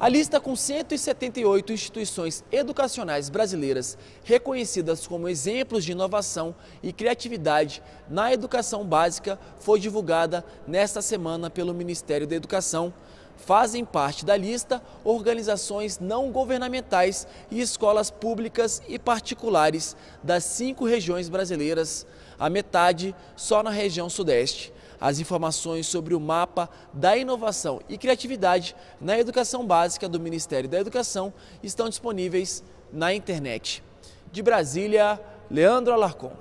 A lista com 178 instituições educacionais brasileiras reconhecidas como exemplos de inovação e criatividade na educação básica foi divulgada nesta semana pelo Ministério da Educação. Fazem parte da lista organizações não governamentais e escolas públicas e particulares das cinco regiões brasileiras, a metade só na região Sudeste. As informações sobre o mapa da inovação e criatividade na educação básica do Ministério da Educação estão disponíveis na internet. De Brasília, Leandro Alarcon.